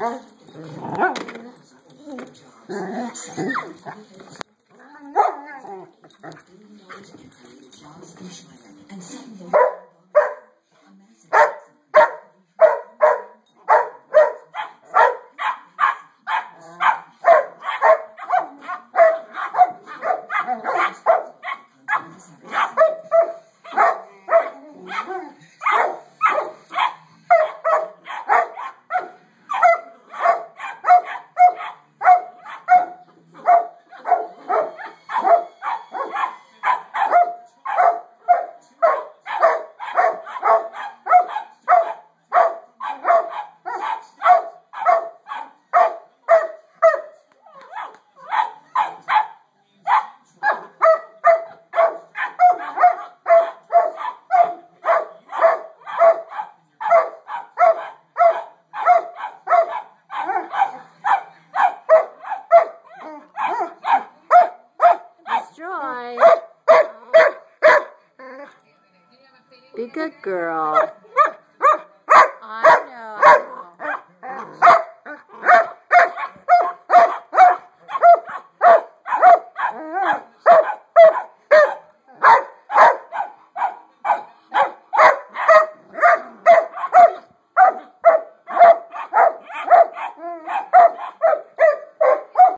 and suddenly Be good girl.